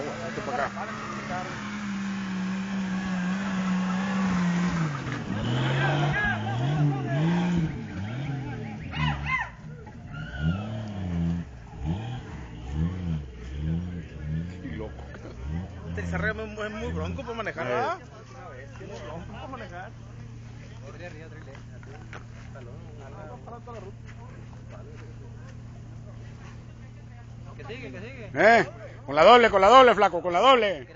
Bueno, vete para acá. Qué loco. Este es muy, es muy bronco para manejar. ¿verdad? Sigue, que sigue. ¿Eh? Con la doble, con la doble, flaco, con la doble.